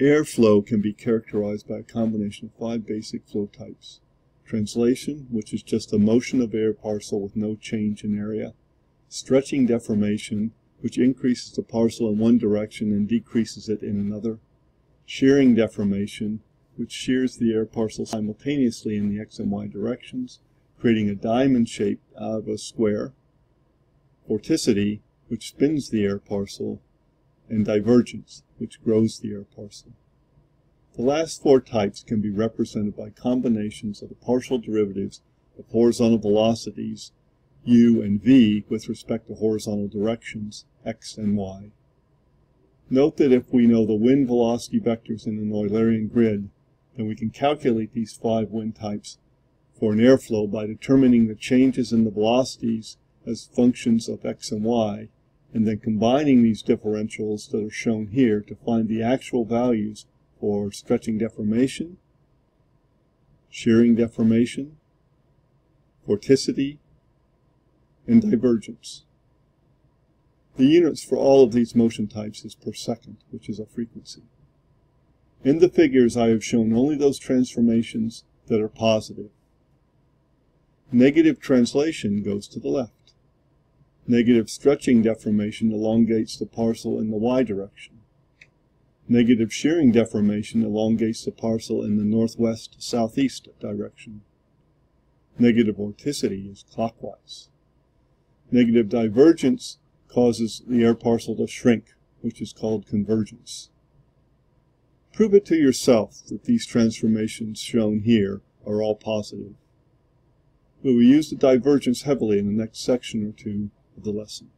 Airflow can be characterized by a combination of five basic flow types. Translation, which is just a motion of air parcel with no change in area. Stretching deformation, which increases the parcel in one direction and decreases it in another. Shearing deformation, which shears the air parcel simultaneously in the x and y directions, creating a diamond shape out of a square. Vorticity, which spins the air parcel, and divergence, which grows the air parcel. The last four types can be represented by combinations of the partial derivatives of horizontal velocities u and v with respect to horizontal directions x and y. Note that if we know the wind velocity vectors in an Eulerian grid, then we can calculate these five wind types for an airflow by determining the changes in the velocities as functions of x and y, and then combining these differentials that are shown here to find the actual values for stretching deformation, shearing deformation, vorticity, and divergence. The units for all of these motion types is per second, which is a frequency. In the figures I have shown only those transformations that are positive. Negative translation goes to the left. Negative stretching deformation elongates the parcel in the y direction. Negative shearing deformation elongates the parcel in the northwest-southeast direction. Negative vorticity is clockwise. Negative divergence causes the air parcel to shrink, which is called convergence. Prove it to yourself that these transformations shown here are all positive. We will use the divergence heavily in the next section or two the lesson.